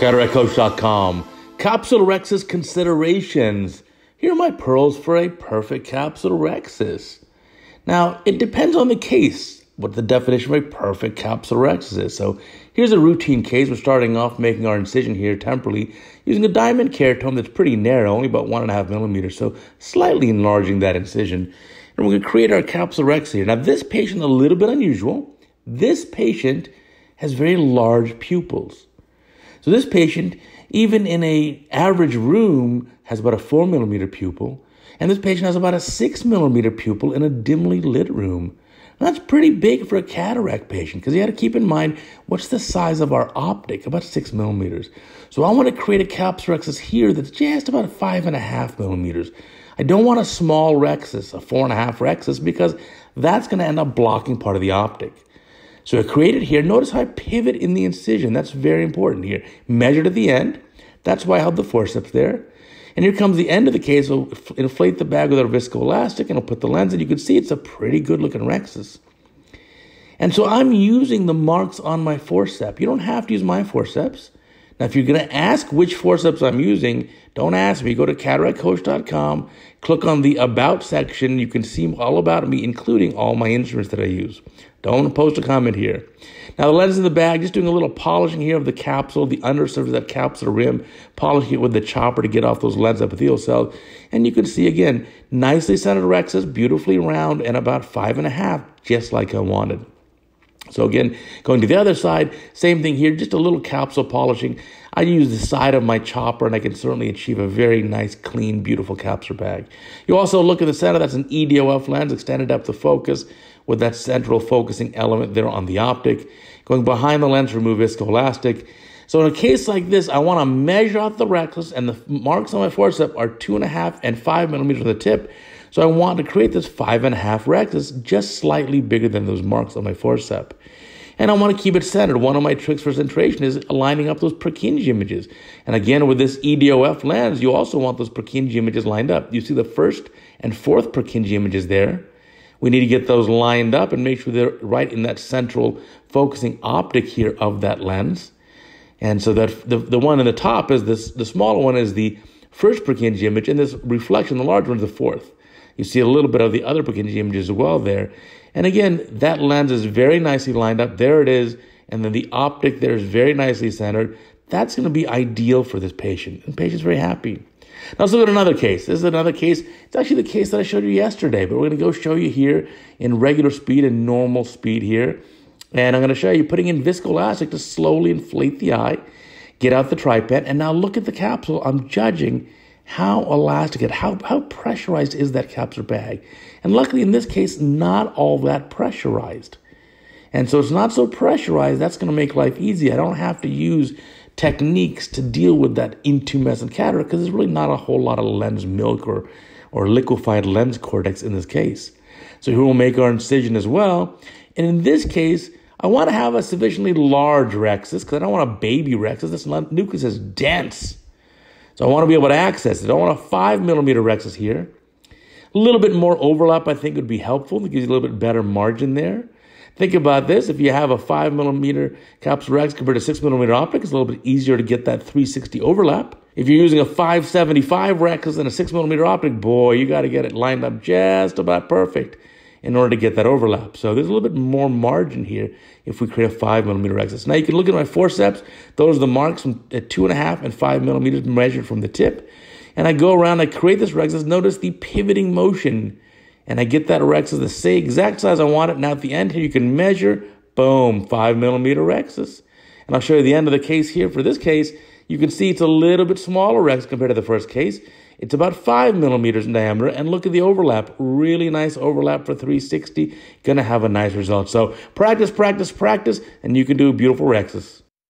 CataractCoach.com. Capsulorhexis considerations. Here are my pearls for a perfect capsulorhexis. Now, it depends on the case what the definition of a perfect capsulorhexis is. So here's a routine case. We're starting off making our incision here temporally using a diamond keratome that's pretty narrow, only about one and a half millimeters, so slightly enlarging that incision. And we're going to create our capsule capsulorhexis here. Now, this patient, a little bit unusual. This patient has very large pupils. So this patient, even in a average room, has about a four millimeter pupil, and this patient has about a six millimeter pupil in a dimly lit room. that's pretty big for a cataract patient because you got to keep in mind what's the size of our optic, about six millimeters. So I want to create a capsulorhexis here that's just about five and a half millimeters. I don't want a small rhexis, a four and a half rhexis, because that's going to end up blocking part of the optic. So I created here. Notice how I pivot in the incision. That's very important here. Measured at the end. That's why I held the forceps there. And here comes the end of the case. We'll inflate the bag with our viscoelastic and I'll put the lens in. You can see it's a pretty good looking rhexis. And so I'm using the marks on my forceps. You don't have to use my forceps. Now, if you're going to ask which forceps I'm using, don't ask me. Go to cataractcoach.com, click on the About section. You can see all about me, including all my instruments that I use. Don't post a comment here. Now, the lens in the bag, just doing a little polishing here of the capsule, the undersurface of that capsule rim, polishing it with the chopper to get off those lens epithelial cells. And you can see again, nicely centered rhexis, beautifully round, and about five and a half, just like I wanted. So again, going to the other side, same thing here, just a little capsule polishing. I use the side of my chopper and I can certainly achieve a very nice, clean, beautiful capsule bag. You also look at the center, that's an EDOF lens, extended depth of focus with that central focusing element there on the optic. Going behind the lens, remove viscoelastic. So in a case like this, I want to measure out the rhexis and the marks on my forceps are two and a half and five millimeters on the tip. So I want to create this five and a half rhexis just slightly bigger than those marks on my forceps. And I want to keep it centered. One of my tricks for centration is lining up those Purkinje images. And again, with this EDOF lens, you also want those Purkinje images lined up. You see the first and fourth Purkinje images there. We need to get those lined up and make sure they're right in that central focusing optic here of that lens. And so that the, the one in the top is this, the smaller one is the first Purkinje image, and this reflection, the large one, is the fourth. You see a little bit of the other Purkinje images as well there. And again, that lens is very nicely lined up. There it is. And then the optic there is very nicely centered. That's going to be ideal for this patient. And the patient's very happy. Now let's look at another case. This is another case. It's actually the case that I showed you yesterday, but we're going to go show you here in regular speed and normal speed here. And I'm going to show you putting in viscoelastic to slowly inflate the eye, get out the trypan, and now look at the capsule. I'm judging how elastic it, how, how pressurized is that capsule bag. And luckily in this case, not all that pressurized. And so it's not so pressurized, that's going to make life easy. I don't have to use techniques to deal with that intumescent cataract because there's really not a whole lot of lens milk or, or liquefied lens cortex in this case. So here we'll make our incision as well. And in this case, I want to have a sufficiently large rhexis because I don't want a baby rhexis. This nucleus is dense. So I want to be able to access it. I want a five millimeter rhexis here. A little bit more overlap, I think, would be helpful. It gives you a little bit better margin there. Think about this. If you have a five millimeter capsulorhexis compared to six millimeter optic, it's a little bit easier to get that 360 overlap. If you're using a 575 Rhexis and a six millimeter optic, boy, you got to get it lined up just about perfect in order to get that overlap. So there's a little bit more margin here if we create a five millimeter rhexis. Now you can look at my forceps. Those are the marks from at two and a half and five millimeters measured from the tip. And I go around, I create this rhexis. Notice the pivoting motion. And I get that rhexis the same exact size I want it. Now at the end here, you can measure, boom, five millimeter rhexis. And I'll show you the end of the case here. For this case, you can see it's a little bit smaller rhexis compared to the first case. It's about five millimeters in diameter. And look at the overlap. Really nice overlap for 360. Gonna have a nice result. So practice, practice, practice, and you can do beautiful rhexis.